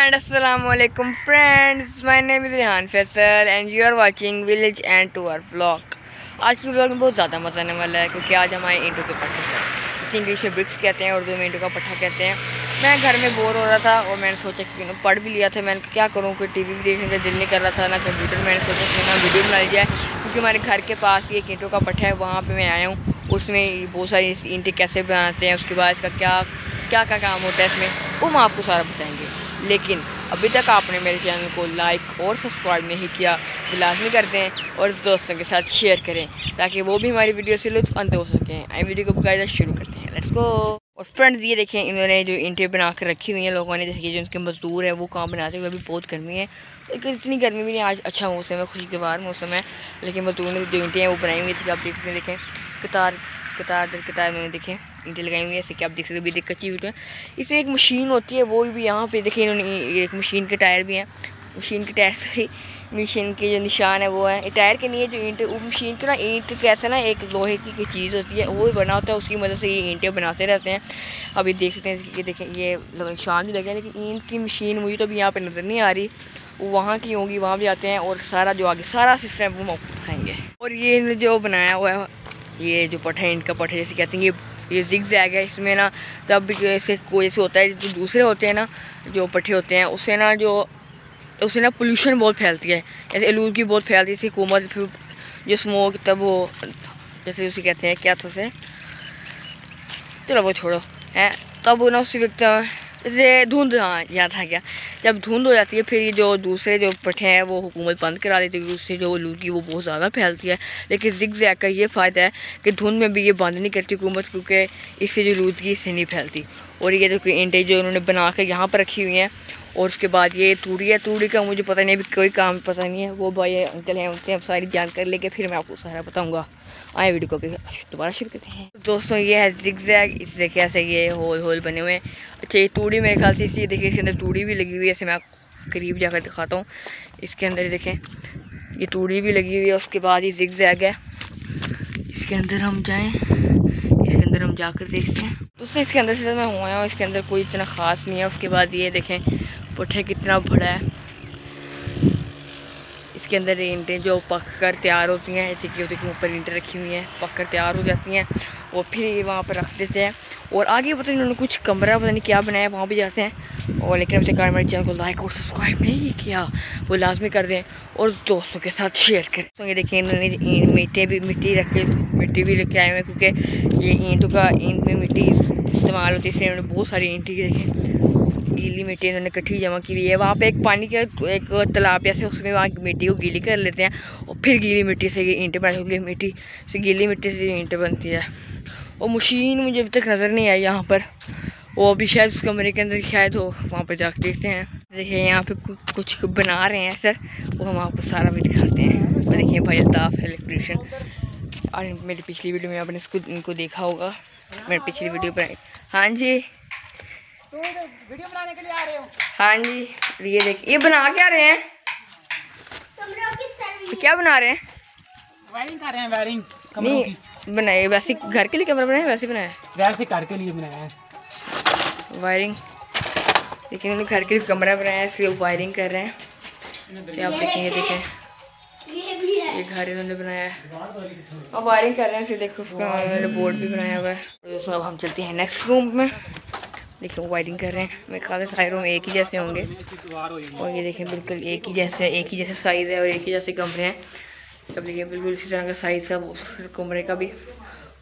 And अस्सलाम वालेकुम friends my name is Rihan Faisal and you are watching village and tour vlog आज के vlog में बहुत ज़्यादा मज़ा आने वाला है क्योंकि आज हमारे इंटू के पट्टे हैं इसे इंग्लिश में ब्रिक्स कहते हैं उर्दू में इंटू का पट्टा कहते हैं। मैं घर में बोर हो रहा था और मैंने सोचा कि पढ़ भी लिया था। मैंने क्या करूँ? कोई टी वी भी देखने का दिल नहीं कर रहा था, ना कंप्यूटर मैंने सोचा कि ना वीडियो बना लिया क्योंकि हमारे घर के पास ही एक ईंटों का पट्टा है, वहाँ पर मैं आया हूँ। उसमें बहुत सारी ईंटें कैसे बनाते हैं, उसके बाद इसका क्या क्या क्या काम होता है इसमें, वो हम आपको सारा बताएँगे। लेकिन अभी तक आपने मेरे चैनल को लाइक और सब्सक्राइब नहीं किया तो लाजमी कर दें और दोस्तों के साथ शेयर करें, ताकि वो भी हमारी वीडियो से लुत्फ अंत हो सकें। आई वीडियो को बकायदा शुरू करते हैं। लेट्स गो और फ्रेंड्स ये देखें, इन्होंने जो ईंटें बना कर रखी हुई हैं लोगों ने, जैसे कि जो उनके मजदूर हैं, वो काम बनाते हुए अभी बहुत गर्मी है। लेकिन इतनी गर्मी भी नहीं, आज अच्छा मौसम है, खुशगवार मौसम है। लेकिन मजदूर ने जो ईंटें हैं, वो बनाई हुई थी आप देखते हैं, देखें, कतार कतार दर कतार मैंने देखें ईंटें लगाई हुई है जैसे कि आप देख सकते हो, अभी कच्ची हुई है इसमें एक मशीन होती है, वो भी यहाँ पे देखें इन्होंने एक मशीन के टायर भी हैं। मशीन के टायर से मशीन के जो निशान है, वो है। टायर के लिए जो ईंट मशीन के ना, ईंट कैसे ना, एक लोहे की कोई चीज़ होती है, वो भी बना होता है, उसकी मदद से ये ईंटें बनाते रहते हैं। अभी देख सकते हैं कि देखें, ये निशान भी लगे लेकिन ईंट की मशीन मुझे तो अभी यहाँ पर नज़र नहीं आ रही। वो वहाँ की होंगी, वहाँ भी आते हैं, और सारा जो आगे, सारा सिस्टम वो दिखाएँगे। और ये जो बनाया हुआ है ये जो पट है इनका पट है जैसे कहते हैं, ये ये जिग जैग है, इसमें ना, तब भी ऐसे कोई ऐसे होता है, जो दूसरे होते हैं ना, जो पट्टे होते हैं, उससे ना जो, उससे ना पोल्यूशन बहुत फैलती है। जैसे आलूदगी बहुत फैलती है, जैसे फिर जो स्मोक तब वो, जैसे उसे कहते हैं, क्या तो से चलो वो छोड़ो, है, तब वो ना उसी वक्त जैसे धुंध हाँ याद आ गया। जब धुंध हो जाती है, फिर ये जो दूसरे जो पठे हैं, वो हुकूमत बंद करा देती है उससे जो लू की वो बहुत ज़्यादा फैलती है। लेकिन जिग जैक का ये फ़ायदा है कि धुंध में भी ये बंद नहीं करती हुकूमत, क्योंकि इससे जो लूदगी इससे नहीं फैलती। और ये जो कि इंटे जो उन्होंने बना कर यहाँ पर रखी हुई हैं और उसके बाद ये तूड़ी है, तूड़ी का मुझे पता नहीं, अभी कोई काम पता नहीं है। वो भाई अंकल हैं, उनसे हम सारी जानकारी लेके फिर मैं आपको सारा बताऊँगा। आए वीडियो को दोबारा शुरू करते हैं। दोस्तों, ये है जिग जैग इससे कैसे ये होल होल बने हुए हैं। अच्छा ये तूड़ी मेरे ख्याल से इसी, देखिए, इसके अंदर तूड़ी भी लगी हुई है ऐसे मैं आपको करीब जाकर दिखाता हूँ। इसके अंदर देखें, ये तूड़ी भी लगी हुई है, उसके बाद ये जिग जैग है। इसके अंदर हम जाएँ, इसके अंदर हम जाकर देखते हैं। दोस्तों, इसके अंदर से मैं हुआ हूँ, इसके अंदर कोई इतना ख़ास नहीं है। उसके बाद ये देखें पुट्ठे कितना बड़ा है। इसके अंदर ईंटें जो पक कर तैयार होती हैं ऐसे कि के ऊपर ईंटें रखी हुई हैं, पक कर तैयार हो जाती हैं। और फिर ये वहाँ पर रख देते हैं। और आगे पता नहीं उन्होंने कुछ कमरा पता नहीं क्या बनाया, वहाँ भी जाते हैं। और लेकिन अब तक मेरे चैनल को लाइक और सब्सक्राइब नहीं किया, वो लाजमी कर दें और दोस्तों के साथ शेयर करें। तो ये देखें इन्होंने मिट्टी भी मिट्टी रख के मिट्टी भी लेके आए हुए क्योंकि ये ईंटों का ईंट में मिट्टी इस्तेमाल होती है, इसलिए उन्होंने बहुत सारी ईंटी देखें गीली मिट्टी इन्होंने इकट्ठी जमा की हुई है। वहाँ पे एक पानी का एक तालाब जैसे उसमें वहाँ मिट्टी को गीली कर लेते हैं और फिर गीली मिट्टी से ईंटें बन गई मिट्टी से गीली मिट्टी से ईंटें बनती है। और मशीन मुझे अभी तक नज़र नहीं आई यहाँ पर। वो अभी शायद उस कमरे के अंदर, शायद हो वहाँ पर जाकर देखते हैं। देखिए, यहाँ पे कुछ बना रहे हैं सर। वो हम आपको सारा भी दिखाते हैं। देखिए भाई अल्ताफ़ इलेक्ट्रिशियन। और मेरी पिछली वीडियो में आपने इसको, इनको देखा होगा। मेरी पिछली वीडियो पर हाँ जी। तो वीडियो बनाने के लिए आ रहे हो? हाँ जी ये देख ये बना क्या रहे हैं? तो क्या बना रहे हैं? वायरिंग कर रहे हैं वायरिंग नहीं बनाए वैसे घर के लिए कमरा बनाए वैसे बनाया वैसे घर के लिए बनाया है। वायरिंग लेकिन उन्होंने घर के लिए कमरा बनाया है इसलिए वायरिंग कर रहे हैं। आप देखेंगे देखें। ये घर इन्होंने बनाया है। अब वायरिंग कर रहे हैं फिर देखो उन्होंने बोर्ड भी बनाया हुआ है। दोस्तों अब हम चलते हैं नेक्स्ट रूम में। देखिए वायरिंग कर रहे हैं। मेरे ख्याल से सारे रूम एक ही जैसे होंगे। और ये देखें बिल्कुल एक ही जैसे एक ही जैसे साइज़ है और एक ही जैसे कमरे हैं। तब देखिए बिल्कुल इसी तरह का साइज़ है कमरे का भी।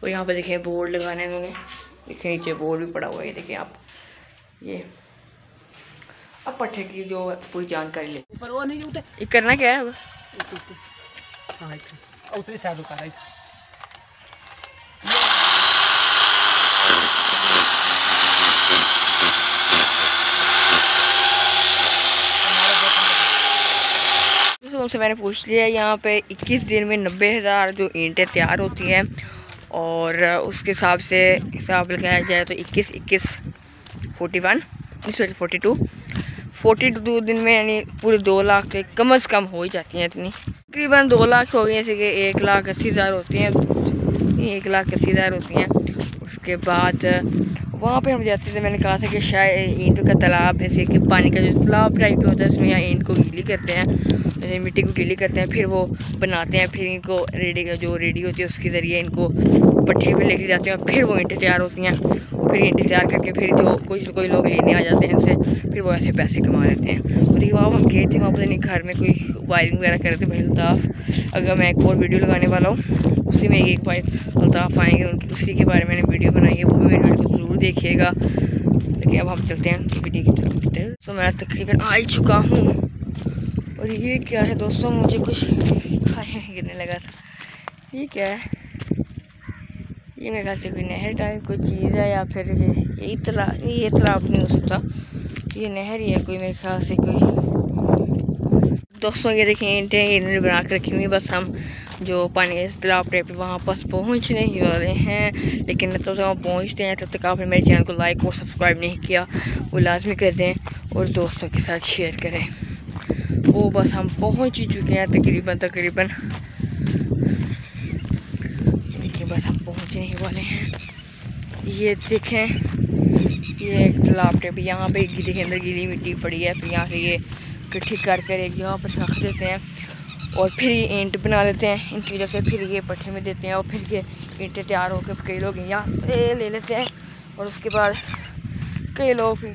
और यहाँ पर देखें बोर्ड लगाने इन्होंने देखिए नीचे बोर्ड भी पड़ा हुआ है। देखिए आप ये। अब पट्टे की जो पूरी जानकारी ले। वो नहीं करना क्या है अब? हाँ उतरी साइड उतारा उनसे मैंने पूछ लिया, यहाँ पे 21 दिन में नब्बे हज़ार जो ईंटें तैयार होती हैं और उसके हिसाब से हिसाब लगाया जाए तो 21 21 41 सॉरी 42 42 दिन में यानी पूरे दो लाख से कम अज़ कम हो ही जाती हैं इतनी। तकरीबन दो लाख हो गई जैसे कि एक लाख अस्सी हज़ार होती हैं, एक लाख अस्सी हज़ार होती हैं। उसके बाद वहाँ पे हम जाते थे, मैंने कहा था कि शायद ईंट का तालाब, जैसे कि पानी का जो तालाब टाइप का होता है, उसमें यहाँ ईंट को गीली करते हैं। जैसे मिट्टी को गीली करते हैं, फिर वो बनाते हैं, फिर इनको रेडी का जो रेडी होती है उसके ज़रिए इनको पट्टे पर लेके जाते हैं फिर वो ईंटें तैयार होती हैं। फिर ईंटें तैयार करके फिर जो कोई कोई लोग लेने आ जाते हैं इनसे, फिर वो ऐसे पैसे कमा लेते हैं। तो देखिए वहाँ हम गए थे, वहाँ पर नहीं घर में कोई वायरिंग वगैरह कर रहे थे। भाई अल्ताफ़, अगर मैं एक और वीडियो लगाने वाला हूँ, उसी में एक भाई अल्ताफ़ आएँगे, उनकी, उसी के बारे में मैंने वीडियो बनाई है, वो भी मेरी वीडियो ज़रूर देखिएगा। लेकिन अब हम चलते हैं, वीडियो की तरफ़। तो मैं तकरीबन आ ही चुका हूँ। और ये क्या है दोस्तों? मुझे कुछ गिरने लगा था। ये क्या है? ये मेरे ख्याल से कोई नहर टाइप कोई चीज़ है या फिर ये यही तालाब ये तालाब नहीं हो सकता। ये नहर ही है कोई मेरे ख्याल से कोई। दोस्तों, ये देखें ईंटें इन्होंने बना के रखी हुई बस हम जो पानी इस तालाब टाइप वहाँ पास पहुँचने ही वाले हैं। लेकिन तब तक हम पहुँचते हैं, तब तक आपने मेरे चैनल को लाइक और सब्सक्राइब नहीं किया, वो लाजमी कर दें और दोस्तों के साथ शेयर करें। वो बस हम पहुँच ही चुके हैं तकरीबन तकरीबन। देखिए, बस हम पहुँचने ही वाले हैं। ये देखें, ये एक तालाब टाइप यहाँ पे देखें अंदर गीली मिट्टी पड़ी है। फिर यहाँ से ये इकट्ठी कर कर एक जगह पर रख देते हैं और फिर ये ईंट बना लेते हैं। इनकी वजह से फिर ये पट्टे में देते हैं और फिर ये ईंटें तैयार होकर कई लोग यहाँ से ले लेते हैं। और उसके बाद कई लोग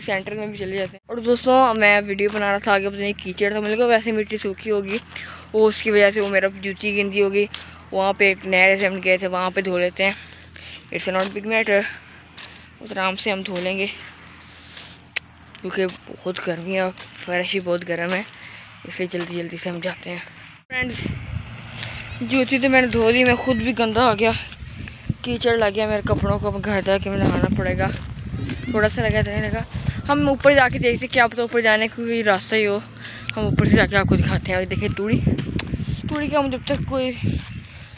सेंटर में भी चले जाते हैं। और दोस्तों, मैं वीडियो बना रहा था, आगे नहीं कीचड़ था मतलब वैसे मिट्टी सूखी होगी। वो उसकी वजह से वो मेरा जूती गिनती होगी। वहाँ पे एक नहर से हम गए थे, वहाँ पे धो लेते हैं। इट्स नॉट बिग मैटर उस आराम से हम धो लेंगे। क्योंकि बहुत गर्मी है, फ्रेश भी बहुत गर्म है। इसलिए जल्दी जल्दी से हम जाते हैं। फ्रेंड्स जूती तो मैंने धो ली, मैं खुद भी गंदा हो गया। कीचड़ लग गया मेरे कपड़ों को घर जाके नहाना पड़ेगा। थोड़ा सा लगा रहने लगा। हम ऊपर जाके देखते क्या पता ऊपर जाने का कोई रास्ता ही हो। हम ऊपर से जाके आपको दिखाते हैं। और देखिए तूड़ी। तूड़ी का मुझे अब तक कोई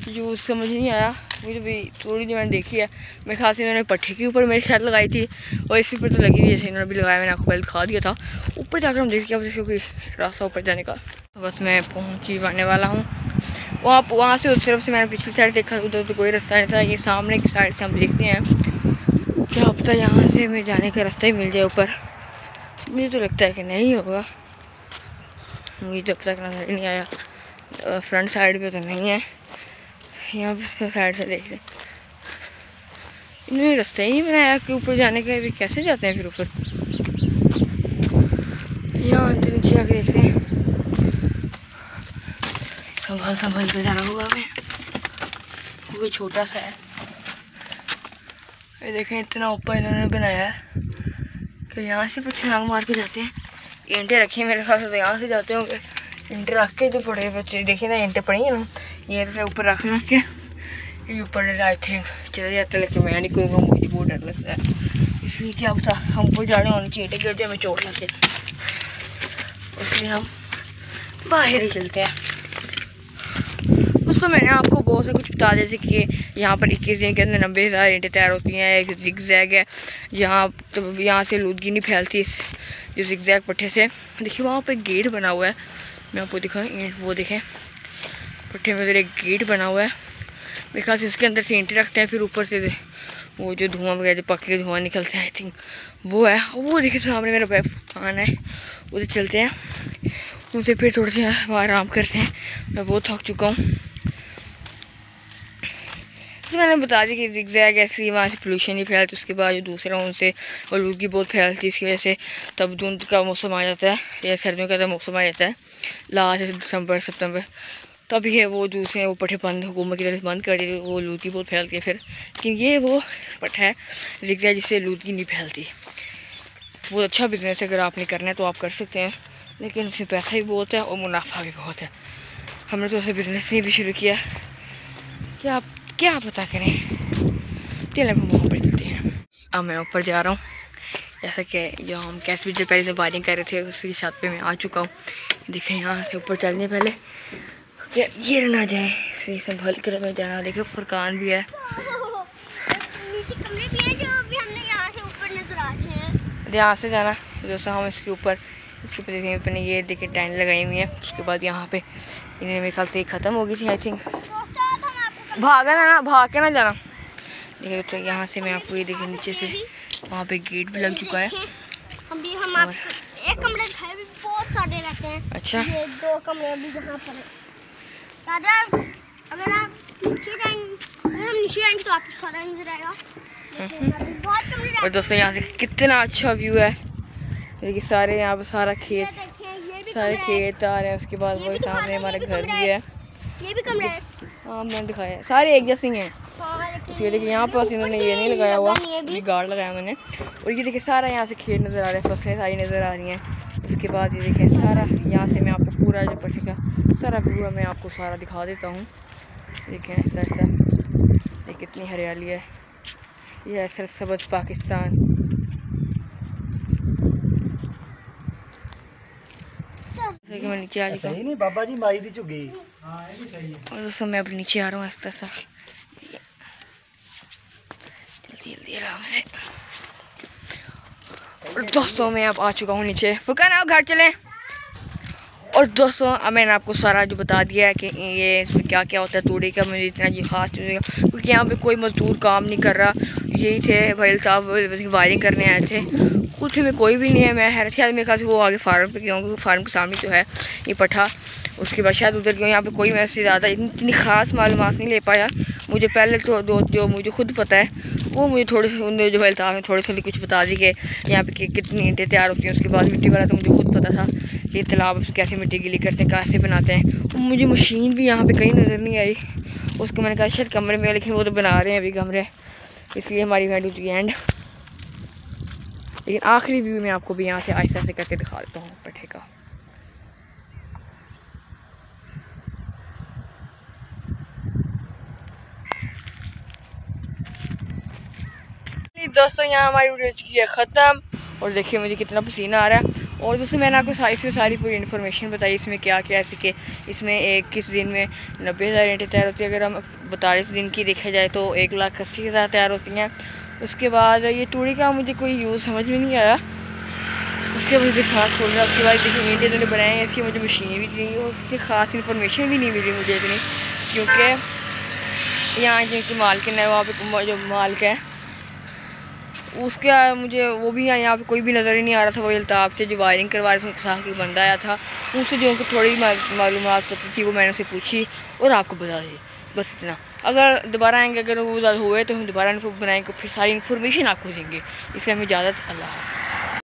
यूज़ समझ नहीं आया। मुझे भी तूड़ी जो मैंने देखी है। मेरे ख्याल से इन्होंने पट्टे के ऊपर मेरे ख्याल लगाई थी और इसी पर तो लगी हुई जैसे इन्होंने भी लगाया, मैंने आपको पहले दिखा दिया था। ऊपर जाकर हम देखते क्या कोई रास्ता ऊपर जाने का। तो बस मैं पहुँच ही वाला हूँ। वहाँ वहाँ से उस तरफ़ से मैंने पिछली साइड देखा, उधर तो कोई रास्ता नहीं था। ये सामने की साइड से हम देखते हैं। क्या पता यहाँ से हमें जाने का रास्ता ही मिल जाए ऊपर? मुझे तो लगता है कि नहीं होगा। मुझे जब तक नज़र नहीं आया। फ्रंट साइड पे तो नहीं है। यहाँ पे साइड से देख रहे इन्होंने रास्ता ही नहीं बनाया कि ऊपर जाने के अभी कैसे जाते हैं फिर ऊपर? यहाँ अंदर नीचे जाके देखते हैं। संभल संभल कर जाना होगा हमें। क्योंकि छोटा सा है। ये देखें, इतना ऊपर इन्होंने बनाया है कि यहाँ से कुछ छलांग मार के जाते हैं। ईंटें रखी मेरे ख्याल से तो यहाँ से जाते होंगे। ईंटें रख के तो पड़े बच्चे देखे ना, ईंटें पड़ी हैं ना। ये तो ऊपर रख रख के ये ऊपर आई थिंक चले जाते लेकिन मैं नहीं करूँगा, मुझे बहुत डर लगता है। इसलिए क्या हम ऊपर जाने होने चाहिए गिर जाए, हमें चोट लगे इसलिए हम बाहर ही चलते हैं। दोस्तों मैंने आपको बहुत सा कुछ बता दिया कि यहाँ पर इक्कीस दिन के अंदर नब्बे हज़ार ईंटें तैयार होती हैं, एक जिग जैग है। यहाँ तो यहाँ से लूदगी नहीं फैलती इस, जो जिग जैग पट्टे से। देखिए, वहाँ पर गेट बना हुआ है। मैं आपको दिखाऊँ ईंट वो देखें। पट्टे में उधर एक गेट बना हुआ है। मेरे ख्याल से उसके अंदर से ईंटें रखते हैं, फिर ऊपर से वो जो धुआँ वगैरह पक्के धुआँ निकलते हैं आई थिंक वो है। वो देखिए, सामने मेरा बैफ खान है। उधर चलते हैं। उनसे फिर थोड़े से आराम करते हैं। मैं बहुत थक चुका हूँ। तो मैंने बता दी कि जिगजैग ऐसी वहाँ से पोल्यूशन नहीं फैलती, उसके बाद जो दूसरा उनसे आलूदगी बहुत फैलती है, इसकी वजह से तब धुंध का मौसम आ जाता है, या सर्दियों का मौसम आ जाता है लास्ट दिसंबर सितंबर तब है वो दूसरे वो पट्टे बंद, हुकूमत की तरफ़ बंद कर दी वो लूदगी बहुत फैलती है फिर। लेकिन ये वो पट्टा है जिगजैग जिससे लूदगी नहीं फैलती। बहुत अच्छा बिज़नेस है, अगर आपने करना है तो आप कर सकते हैं, लेकिन उसमें पैसा भी बहुत है और मुनाफा भी बहुत है। हमने तो उसे बिज़नेस नहीं भी शुरू किया। क्या आप क्या पता करें? चले हम पर चलते हैं। अब मैं ऊपर जा रहा हूँ। जैसा कि जो हम भी पहले से बारिंग कर रहे थे, उसकी छत पे मैं आ चुका हूँ। देखें यहाँ से ऊपर चलने पहले। गिर ना जाए। सही संभल कर मैं जाना देखे फुरकान भी है। यहाँ से जाना। दोस्तों हम इसके ऊपर ऊपर देखेंगे अपने ये देखे टाइन लगाई हुई है। उसके बाद यहाँ पे, इन्हें मेरे ख्याल से ख़त्म हो गई थी आई थिंक भागा ना ना भाग के ना जाना। देखिए तो यहाँ से मैं आपको ये देखिए नीचे से वहाँ पे गेट भी लग चुका है। हम भी हम और- एक कमरे भी बहुत सारे रहते हैं। अच्छा। ये दो कमरे अभी यहाँ पर दादा अगर आप नीचे जाएँगे हम नीचे जाएँगे तो आपको सारा नज़र आएगा बहुत कमरे और दोस्तों यहाँ से कितना अच्छा व्यू है। देखिए सारे यहाँ पे सारा खेत भी सारे खेत आ रहे हैं उसके बाद वही सामने हमारा भी घर भी है। ये भी कमरा है। हाँ मैंने दिखाया है। सारे एक जैसे ही हैं। हाँ, ये देखिए यहाँ पास ऊपर इन्होंने ये नहीं लगाया हुआ। ये गार्ड लगाया उन्होंने। और ये देखिए सारा यहाँ से खेत नज़र आ रहा है फ़सलें सारी नज़र आ रही हैं। उसके बाद ये देखिए सारा यहाँ से मैं आपको पूरा जो पट्टी का सारा व्यू है मैं आपको सारा दिखा देता हूँ। देखें ऐसा ऐसा। ये कितनी हरियाली है। ये है सरसब्ज पाकिस्तान। जैसे कि मैं नीचे आ चुका हूँ। नहीं बाबा जी माई दी झुग्गी हाँ ये भी सही है। और दोस्तों मैं अब नीचे आ रहा हूँ आस्ता सा। जल्दी जल्दी आराम से। और दोस्तों मैं अब आ चुका हूँ नीचे। फुकान आओ घर चलें। और दोस्तों अब मैंने आपको सारा जो बता दिया है कि ये इसमें क्या क्या होता है तूड़ी का मुझे इतना जी खास लगा, क्योंकि यहाँ पे कोई मजदूर काम नहीं कर रहा। यही थे भाई साहब वायरिंग करने आए थे। कुछ में कोई भी नहीं है, मैं हैरत ख्याल मेरे वो आगे फार्म पे गया क्योंकि फार्म के सामने जो है, ये पठा। उसके बाद शायद उधर गया यहाँ पे कोई वैसे ज़्यादा इतनी ख़ास मालूम नहीं ले पाया। मुझे पहले तो दो, जो मुझे खुद पता है, वो मुझे थोड़े से, उन्होंने जो हेल्थ में थोड़ी थोड़ी कुछ बता दी कि यहाँ पे कितनी ईंटें तैयार होती हैं, उसके बाद मिट्टी वाला तो मुझे खुद पता था कि तालाब कैसे मिट्टी गीली करते हैं कैसे बनाते हैं। मुझे मशीन भी यहाँ पे कहीं नज़र नहीं आई। उसको मैंने कहा, शायद कमरे में लेकिन वो तो बना रहे हैं अभी कमरे। इसलिए हमारी वीडियो की एंड लेकिन आखिरी व्यू में आपको भी यहाँ से आहिस्ता से करके दिखा देता हूँ पट्टे का दोस्तों, यहाँ हमारी वीडियो चुकी है ख़त्म, और देखिए मुझे कितना पसीना आ रहा है। और दोस्तों, मैंने आपको सारी, इसमें सारी पूरी इन्फॉर्मेशन बताई, इसमें क्या क्या, ऐसे कि इसमें एक किस दिन में नब्बे हज़ार ईंटें तैयार होती है, अगर हम बतालीस दिन की देखा जाए तो एक लाख अस्सी हज़ार तैयार होती हैं। उसके बाद ये टूड़ी का मुझे कोई यूज़ समझ में नहीं आया। उसके मुझे सांस खोल रहा उसके बाद देखिए ईंटें जो बनाए हैं, इसकी मुझे मशीन भी दी और इतनी ख़ास इन्फॉर्मेशन भी नहीं मिली मुझे इतनी, क्योंकि यहाँ जिनकी मालकिन है, वहाँ पे जो मालिक है, उसके मुझे, वो भी यहाँ यहाँ पे कोई भी नज़र ही नहीं आ रहा था, वो अल्ताफ़ से जो वायरिंग करवा रहे थे, उनके साथ कोई बंदा आया था, उनसे जो उनको थोड़ी मालूम पता थी, वो मैंने उसे पूछी और आपको बता दी, बस इतना। अगर दोबारा आएँगे, अगर वो ज़्यादा हुए तो हम दोबारा इनको बनाएँगे, फिर सारी इन्फॉर्मेशन आपको देंगे। इसलिए हमें इजाज़त, अल्लाह